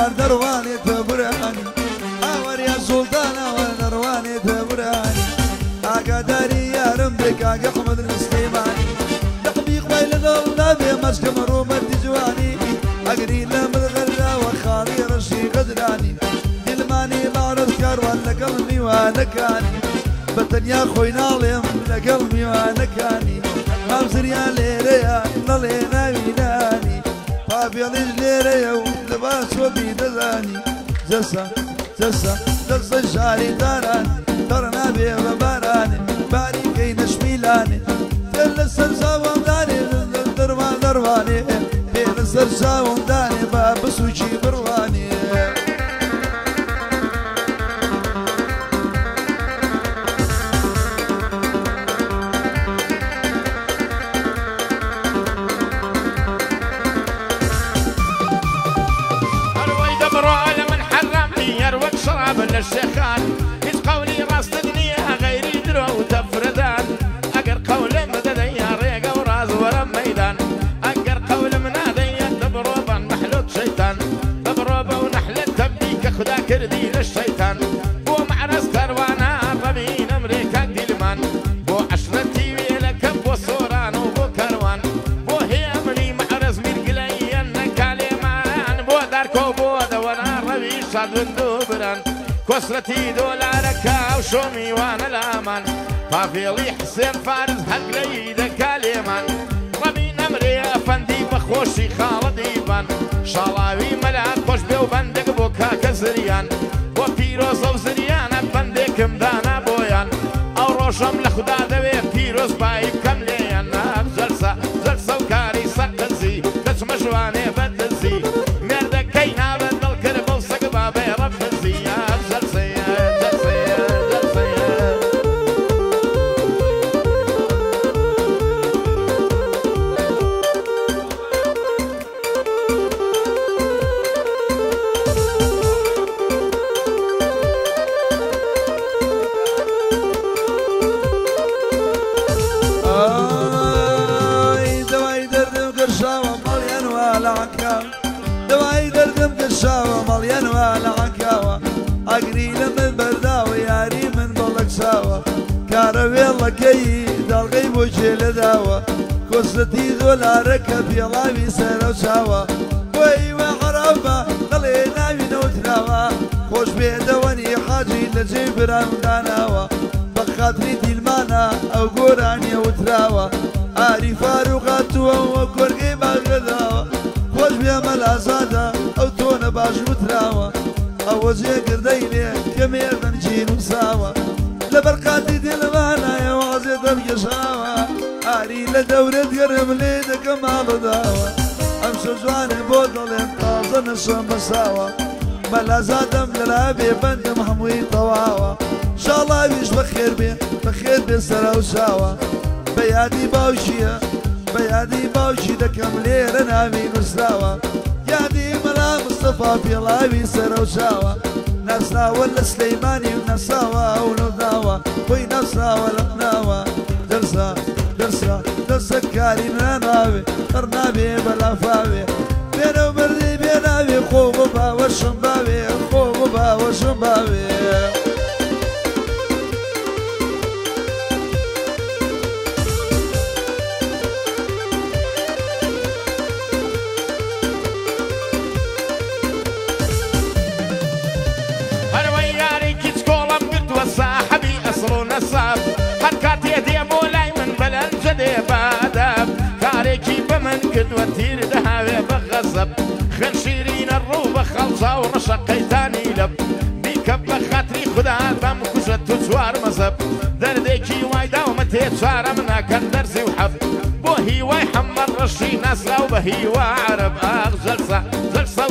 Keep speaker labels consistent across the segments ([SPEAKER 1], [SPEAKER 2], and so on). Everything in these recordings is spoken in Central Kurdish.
[SPEAKER 1] آور دروانی تبرانی آور يا سلطان آور دروانی تبرانی آقا داری یارم بک آقا حمد المسلمانی دقبی قبیل دولنا بی مسکم رومت جوانی أقري لم الغلا وخالي رشي غدراني دلماني معرض كروان لقلبي وانا كاني بطن يا خوي نالم لقلبي وانا كاني مامسر يا ليريا نالينا وينا ابيض جليري ولباس وبيد زاني زسا زسا زسا شاري داران ترنا بيغ باراني باري كي نشميلاني تل سر شاوم داري دروا درواني بين سر شاوم داري
[SPEAKER 2] شۆ میوانە لامان پافێڵی حسێن فارز هەنگرەی دەکا لێمان ڕەبی نەمرێ ئەفەندی بەخۆشی خاڵە دیبان شاڵاوی مەلات خۆش بێ و بەندێک بۆ کاکە زریان بۆ پیرۆزە و زریانە بەندێکم دانا بۆیان ئەو ڕۆژەم لە خوددا
[SPEAKER 1] پێڵەکەی داڵگەی بۆ جێلە داوە کۆسەتی دۆلارەکە پێڵاوی سەرە چاوە بۆیوە عرابە دەڵێ ناوی نەوتراوە خۆش بێدەوەنی حاجی لە جێ برامداناوە بە خاتری دیلمانە ئەو گۆرانیە وتراوە ئاری فاروق هاتووە وە کۆرگەی باگداوە خۆش بێمە لازادە ئەو تۆنە باش وتراوە ئەوە جێگردەی لێ کە مێردەنجین وساوە لە بەرقاتی دێلەوانە لێرە دەرگەشاوە ئاری لە دەورەت گەرم لێ دەکە ماڵەداوە ئەم سەجوانێ بۆ دەڵێن تازە نەشم بەساوە بەلازادەم لەلا بێ بەندم هەمووی تەواوە شاڵاویش بە خێر بێ بە خێر بێ سەرا و شاوە بە یادی باوشیە بە یادی باوشی دەکەم لێرە ناوی نووسراوە یادی مەلا مستەفا پێڵاوی سەرە و شاوە ونساوى السليماني ونساوى ونذاوى وينساوى القناوى درسا درسا درسا كاري نناوي قرناوي بلا فاوي بينا وبردي بيناوي خوب با وشمباوي خوب با وشمباوي
[SPEAKER 2] كد وتير دهاوي بغصب خل شيرين ڕوو بە خەڵجا و ڕەشە قەیتانی لەب خدا بەم کوژە تو چوار مەزەب دەردێکی وای داومە تێ چارە مناکەن دەرزی و حەب بۆ هیوای حەممە ڕەشی نەزرا و بە هیوا زلصة ئاغ جەرسە جەرسە و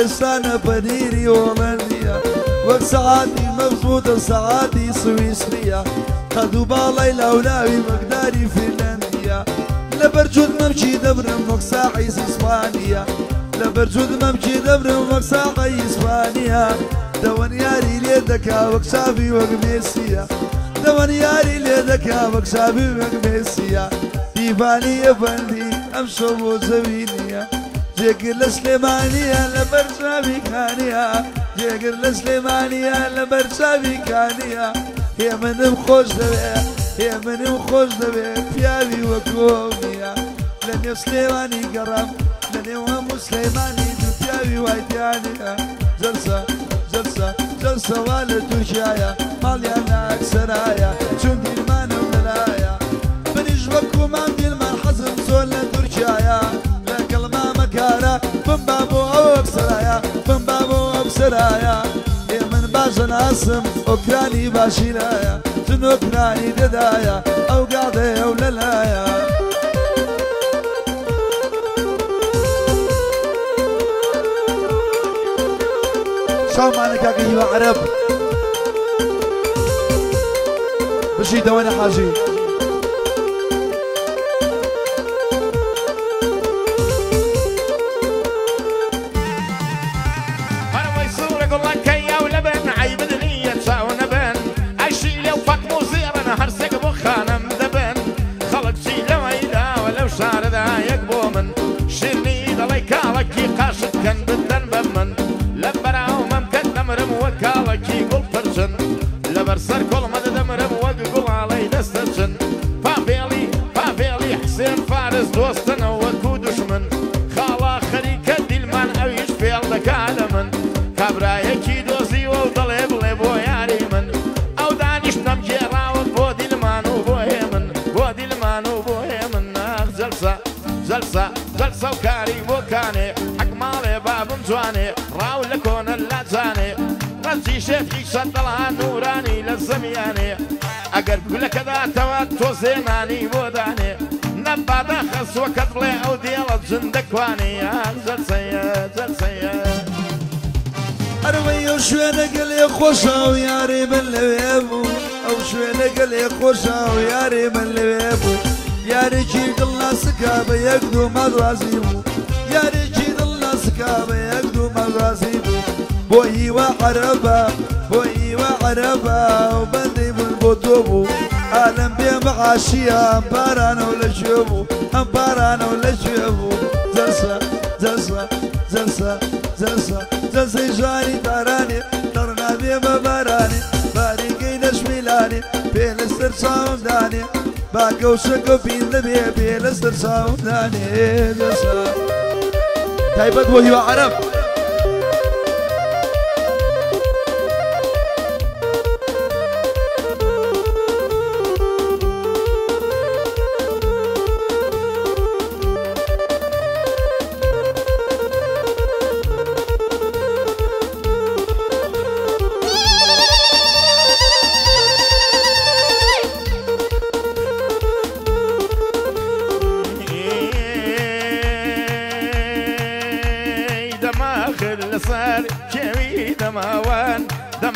[SPEAKER 1] السنة بديري ومنية وقت ساعاتي مبسوطة ساعاتي سويسرية خذوا بالاي لولاوي مقداري فنلندية لبرجود ممشي دبرم وقت ساعي اسبانيا لبرجود ممشي دبرم وقت ساعي اسبانيا دون ياري ليدكا وقت شافي وقت ميسيا دون ياري ليدكا وقت شافي وقت ميسيا ديفاني يا فندي امشي وزويني جێگر لە سلێمانە لە بەرچاوی کانیا جێگر لە سلێمانە لە بەرچاوی کانیا هێمنم خۆش دەوێ هێمنم خۆش دەوێ پیاوی وەکۆمیە لە نێو سلێوانی گەڕم لە نێو هەموو سلەیمانی دوو پیاوی وایتیانە جەرسە جەرسە جەرسەوا لە تووشایە ماڵیان ناکسەرایە چون دیمانم لەلایە منیش وەکومان دیمە رايا من باش ناسم اوكراني باشي رايا شنو كراني ددايا او قاعدة او لايا شو مالك يا عرب بشي دواني حاجي
[SPEAKER 2] دۆستنە وەکو دشمن خاڵا خەریکە دیلمان ئەویش پێڵ دەکا لە من کابراایەکی دۆزیوە و دەڵێ بڵێ بۆ یاری من ئەو دانیش نەمگێڕاوت بۆ دیلمان و بۆ هێ من بۆ دیلمان و بۆ هێ من ناغزەلسە زەلسە دەرسە و کاری بۆکانێ حەکماڵێ بابم جوانێ ڕاو لە کۆنە لاجانێ ڕەنجی شێفی سەندەڵان نورانی لە زەمیانێ ئەگەر گولەکەدا تەوات تۆ زێنانی بۆدانێ لەم بادا خەسوە کە بڵێ ئەو دێڵە
[SPEAKER 1] جن دەکوانی
[SPEAKER 2] زەرسەیە زەرسەیە
[SPEAKER 1] ئەرمەی ئەو شوێنە گەلێ خۆشە و یاری من لەوێ بوو ئەو شوێنە گەلێ خۆشە و یاری من لەوێ بوو یارێکی دڵ ناسکا بە یەک دوو مەڕازی بوو یارێکی دڵ ناسکا بە یەک دوو مەڕازی بوو بۆ هیوە عەرەبە بۆ هیوە عەرەبە و بەندەی من بۆ تۆ بوو عالم بمعاشية أمبارانا ولا جيبو أمبارانا ولا جيبو زلسة زلسة زلسة زلسة زلسة جاني تراني درنا بيما باراني باري قيدش ميلاني بين استرسام داني باقي وشكو بين لبي بين استرسام داني زلسة تايبت وهي عرب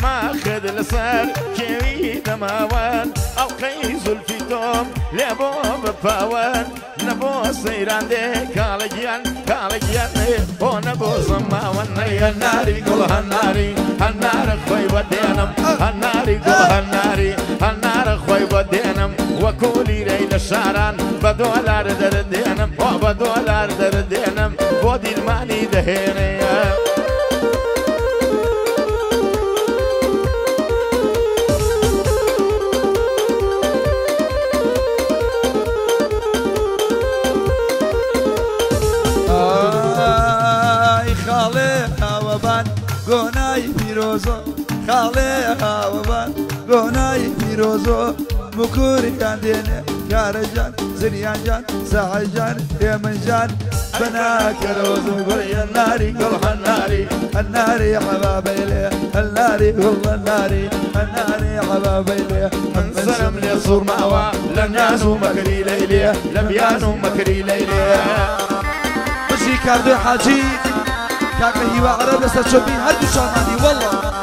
[SPEAKER 2] ماخذ لسر كيوي ماوان او قيز الفيتوم توم لابو بباوان نبو سيران دي كالجيان كالجيان او نبو سماوان ني الناري قل هالناري هالنار خوي بدينم هناري قل هناري هالنار خوي بدينم وكولي ريل الشاران بدولار دردينم بدولار دردينم بودي الماني دهين
[SPEAKER 1] موزو مكوري كان ديني يا رجال زنيان جان ساعجان يا من جان بناك روزو قري الناري قلح الناري الناري يا حبابي ليه الناري والله الناري الناري يا حبابي ليه انسلم لي صور مأوى لناس ومكري ليليه لبيان ومكري ليليه مشي كاردو حاجي كاكا هيوا عرب استشبي هدو شاماني والله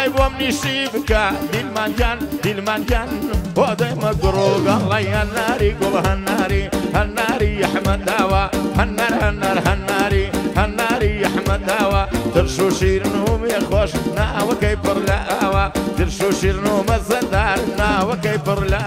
[SPEAKER 2] ايوم نشيبك للمجان مانجان وضي مقروق الله يا الناري قول هالناري هالناري يا احمد دوا هالنار هالنار هالناري هالناري يا احمد دوا ترشو شير نوم يا خوش نا كيبر لا اوا ترشو شير نوم الزدار نا وكيبر لا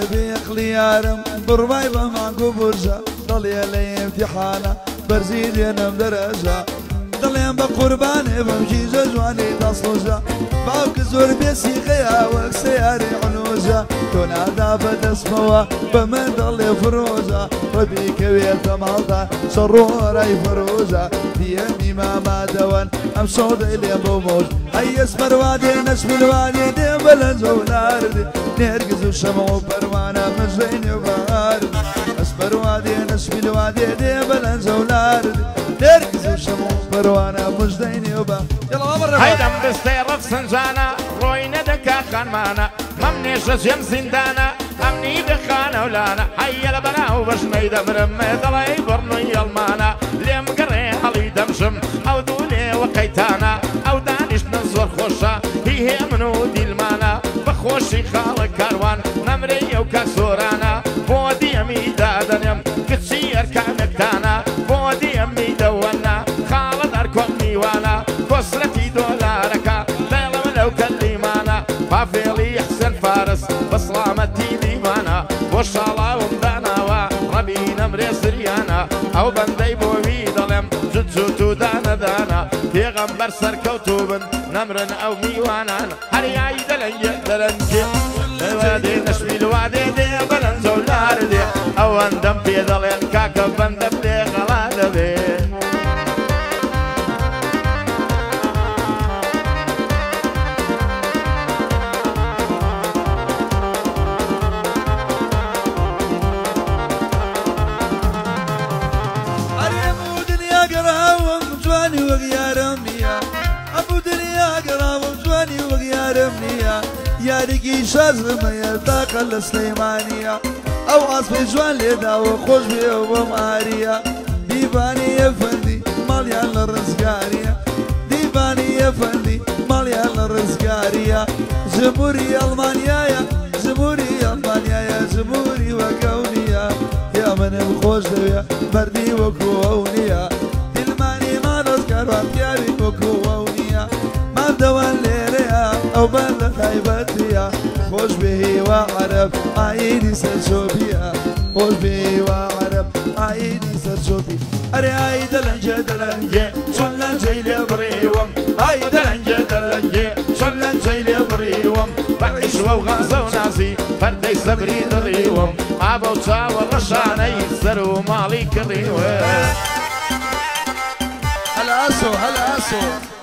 [SPEAKER 1] نبي خليارم بربايبه معكو برجا ضل يا في حاله برزيد يا نم درجه دڵێم بە قوربانێ بەمکی جەجوانی دەسڵژە باوکە زۆر بیسی خیا و خسیاری عنوزا تو نادا بە دەستمەوە بە من دەڵێ فرۆژە بەبیکەوێتە ماڵدا شەڕۆڕای فرۆژە دیە نیما مادەوەن ئەم شەودەی لێ بۆ مۆژ ئەیەس بەروادێ نەشملوانێ دێ بە لە جەولار شما و شەمەوە پەروانە مەژەی نێوبار ئەس بەروادێ نەشملوادێ دیم بلند لە دەرگز و شەمو پەروانە مژدەی نێوبە هەیدەم دەستەی ڕەف سنجانە ڕۆی نەدەکا
[SPEAKER 2] خانمانە مەم نێشە جێم زیندانە ئەمنی دەخانەولانە هەیە لە بەناو بەژمەی دەمرم مێدەڵی بڕنوی ئەڵمانە لێم گەڕێ هەڵی دەمژم ئەو دوونێوە قەیتانە ئەو دانیشتە زۆر خۆشە هیهێ من و دیلمانە بەخۆشی خاڵە کاروان نەمرەی ئەو کە زۆرانە بۆ دیەمی دادەنێم خۆش ساڵاوم داناوە ڕەبی نەمرێ سریانە ئەو بەندەی بۆوی دەڵێم جوت جووت و دانەدانا پێغەم بەر سەرکەوتو بن نەمرن ئەو میوانان هەریایی دەلەنگە دەرەنجێ دەوادێ نەشمیلوادێ دێ بەرەنجەولار دێ ئەوەندەم پێ دەڵێن کاکە بەندە پێ
[SPEAKER 1] شازمەیە تاقە لە سلەیمانە ئەو ئاسپی جوان لێداوە خۆش بێ بۆم ئاریە دیبانیە فەندی ماڵیان لە ڕزگاریە دیبانیە فەندی ماڵیان لە ڕزگاریە ژبوری ئەڵمانیایە ژبوری ئەڵمانیایە ژبوری وەگەونیە یا منم خۆش دەوێ بەردی وەکو ئەو نییە دلمانی ما ڕزگاروان پیاوی وەکو ئەو نییە مادەوان لێرەیە ئەو بەر لە تایبەتە خوش به و عرب عینی سر شوبیا خوش به و عرب عینی سر شوبی اره ای دلنج دلنجه چون لنجه بریم ای دلنجه دلنجه چون لنجه لبریم
[SPEAKER 2] بعيش وغازة وناسي فردي صبري دريوم عبو تاور رشاني سرو مالي كريوم هلا أسو هلا أسو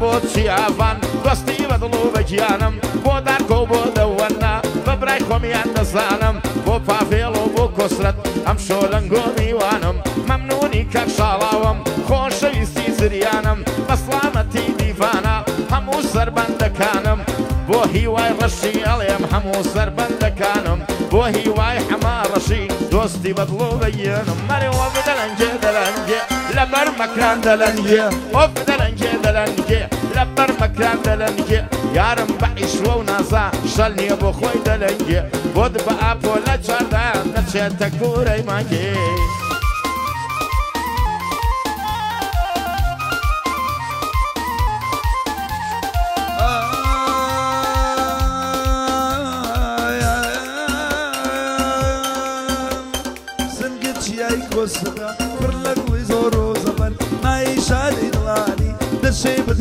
[SPEAKER 2] بۆ چیاوان دەستی بە دڵ و بەگیانم بۆ دارکۆ بۆ دەوەنا بە برای خۆمیان دەزانم بۆ پافێڵ و بۆ کۆسرەت ئەم شۆ لەنگۆ میوانم مەمنونی کەکشاڵاوم خۆشەویستی زریانم بەسلامەتی دیوانە هەموو سربەندەکانم بۆ هیوای ڕەشی ئەڵێم هەموو سربەندەکانم بۆ هیوای حەما ڕەشی دۆستی بەدڵۆ بەیەنم مەرەوە بدەلەنجێ دەلەنگێ لەبەر مەکران دەلەنگێ ئۆ بدەلەنجێ دەلە دلنگی یارم با ئیشوە و نازا شەلنیە بۆ خوی دەلەنگی بود با ئاپۆ لە چاردان دەچێتە کوورەی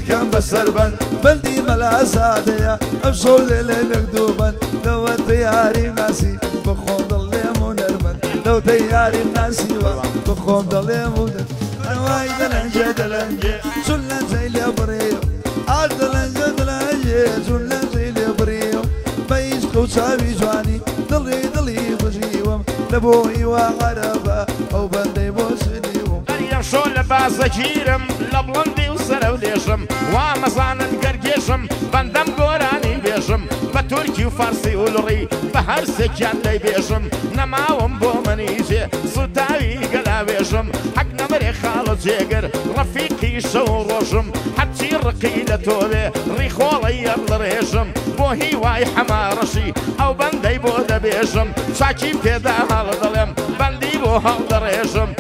[SPEAKER 1] كان بالسربن بلدي ملا سادية أبشر ليلي مكدوبا لو تياري ناسي بخوض الليمون ارمن لو تياري ناسي بخوض الليمون أنا وايد العنجة دلنجة سلة زي الأبريو عاد العنجة دلنجة سلة زي الأبريو بيش قوسابي جواني دلي ضلي بجيوم لبوي وعربة أو بندي بوسني چۆن لە بازەگیرم لە بڵندی و سرە و
[SPEAKER 2] لێژم وا مەزانن گەرگێژم بەندەم گۆرانی بێژم بە تورکی و فارسی وڵڕی بە هەرسێکیان دەی بێژم نەماوم بۆ منیژێ سوتاوی گەلاوێژم حەک نەمەێ خاڵە جێگر ڕەفیقی شەو ڕۆژم هەچی ڕقی لە تۆلێ ڕیخۆڵی یەر لەڕێژم بۆ هیوای حەماڕەشی ئەو بەندەی بۆ دەبێژم چاکی پێدا هەڵە دەڵێم بەندی بۆ هەڵ دەڕێژم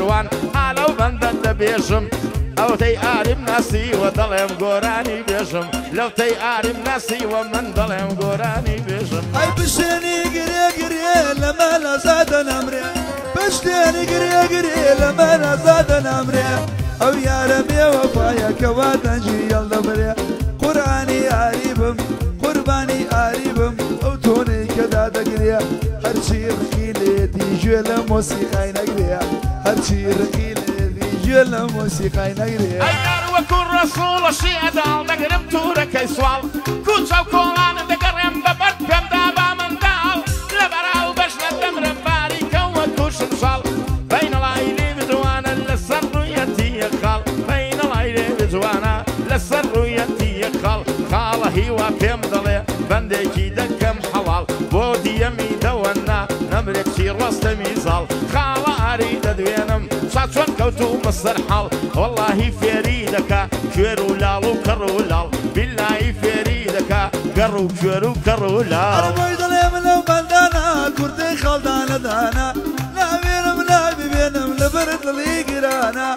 [SPEAKER 2] کاروان ئالەو بەندەت دەبێژم ئەو تەی ئارم نسیوە دەڵێم گۆرانی بێژم لەو تەی ئارم نسیوە من دەڵێم گۆرانی بێژم
[SPEAKER 1] ئەی بشێنی گرێگرێ لەمە لەزادە نامرێ بەشتێنی گرێگرێ لەمە لەزادە نامرێ ئەو یارە بێوە پایەکەوا دەنجی یەڵ دەبرێ قورانی یاری بم قوربانی ئاری بم ئەو تۆنێکەدا دەگرێ هەرچی خیلێتی گوێ لە مۆسیقای نەگرێ.
[SPEAKER 2] ayaan wa ku rasuulo shiicda aldhagrimtuura kay swal ku jawkoolaan چۆن کەوتو مەسەر حاڵ وەڵی فێری دەکا کوێر و لاڵ و کەڕ و لاڵ بلایی فێری دەکا گەڕ و
[SPEAKER 1] کوێر و کەڕ و لاڵی دڵێ من لەو بەندانە کورتی خەڵدانەدانە ناوێرم نابی بێنم لەبەر دڵی گرانە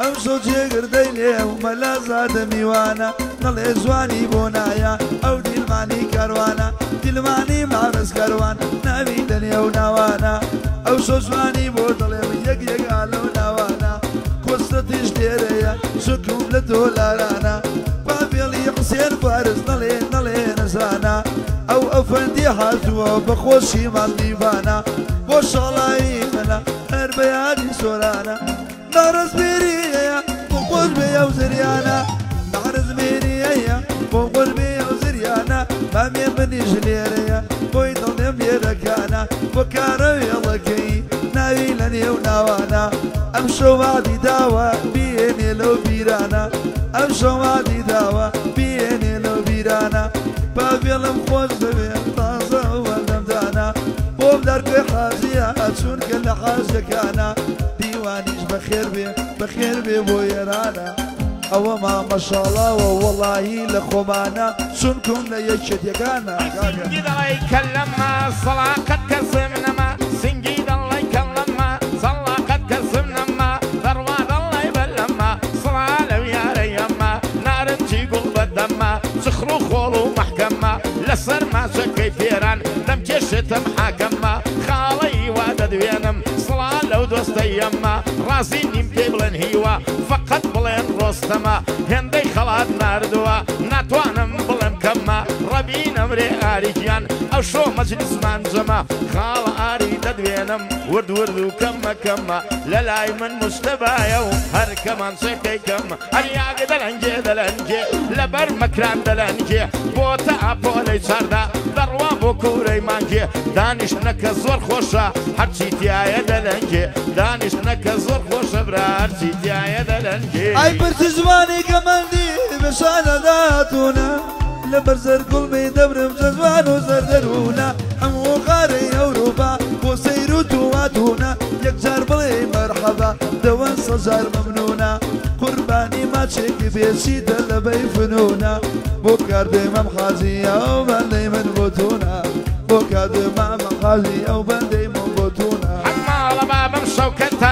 [SPEAKER 1] ئەم سۆ جێگردەی لێ ومەلا زادە میوانە نەڵێ زوانی بۆ نایە ئەو دیلمانی کاروانە دیلمانی مامەزگەروان ناوی دەنێ و ناوانە ئەو سۆ زوانی بۆ دڵێ یەک یەک ئالەوە قیمەتیش دێرەیە شکوب لە دۆلارانە بابێڵی قسێن پارز نەڵێ نەڵێ نەزانە ئەو ئەفەندی هاتووە بەخۆشی ماندیوانە بۆ شڵایی منە هەر بەیانی سۆرانە نارەزبێریەیە بۆ خۆش بێ ئەو زریانە نارزمێریەیە بۆ خۆش بێ ئەو زریانە بامێ منیش لێرەیە بۆی دڵێم لێرەکانە بۆ کارە وێڵەکەی ناوی لە نێو ناوانە ئەم شەوادی داوە بێنێ لەو بیرانە ئەم شەوادی داوە بێنێ لەو بیرانە پاڤێڵم خۆش دەوێت تازە وەندەمدانە بۆم دەرگوێ حازیە ئەچونکە لە حازەکانە دیوانیش بەخێر بێ بەخێر بێ بۆ ێرانە ئەوە مامەشاڵاوە وەڵایی لە خۆمانە چونکم لە یەکێتیەکانە
[SPEAKER 2] کە لەمە سەڵاقەت کەسم نەمە سنگی زخڕ و خۆڵ و محکەمە لەسەر ماچەکەی فێران دەم کێشێتم حاکەمە خاڵی وا دەدوێنم سڵا لەو دۆستەی ئەممە ڕازی نیم پێ بڵێن هیوە فقط بڵێن ڕۆستەمە هێندەی خەڵات نردووە ناتوانە نەبینەمرێ ئاریکیان ئەو شۆ مەجلیسمان جەمە خاڵە ئاری دەدوێنم ورد ورد و کەم مەکەممە لە لای من مستەبایە و هەر کەمان سەکەیکەممە ئەریاگە دەلەنجێ دەلەنجێ لەبەر مەکران دەلەنجێ بۆتە ئاپۆلەی چاردا دەڕوا بۆ کوورەی مانگێ دانیشتەکە زۆر خۆشە هەرچی تایە دەلەنجێ دانیشتەکە زۆر خۆشە برارچی تایە دەلەنجێ
[SPEAKER 1] ئای برتی زمانی کەمەندی بشانەداتونە لبر زر قلبي دبرم جزوان وزر درونا حمو غاري أوروبا وسيرو تواتونا يكجار بلي مرحبا دوان صجار ممنونا قرباني ما تشيك في شيدة اللي فنونا بكار ديما مخازي أو بلي من بوتونا بكار ديما مخازي أو بلي من بوتونا حما
[SPEAKER 2] على ما كتا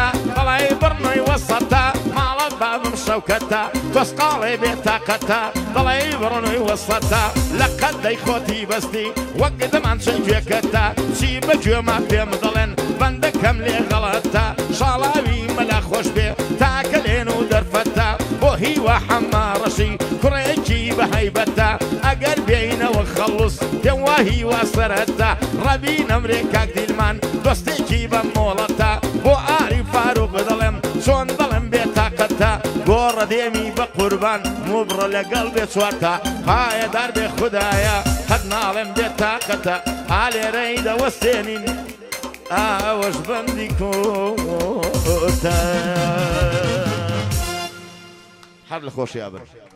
[SPEAKER 2] چاوکەتە دۆستقاڵێ بێتاقەتە دەڵێ بڕۆنەوەی وەسەتە لە قەدەی خۆتی بەستی وەک دەمان چەندگوێکەتە چی بەگوێمان پێم دەڵێن بەندەکەم لێ غەڵەتە شاڵاوی مەلا خۆش بێ تاکە لێن و دەرفەتە بۆ هیوە حەمما ڕەشی کوڕێکی بەهیبەتە ئەگەر بینەوە خەڵوس پێم وا هیوا سەرەتە ڕەبی نەمرێک کاک دیلمان دۆستێکی بە مۆڵەتە بۆ ئاری فارو بدەڵێم چۆن دەڵێن گۆڕە دێمی بە قوربان مبڕە لەگەڵ بێ چوارتە پایەدار بێ خوددایە هەت ناڵێم دێت تاقەتە ئالێرەی دەوەستێنین ئەوەش بەندی کۆتە هەر لە خۆشییا بەر.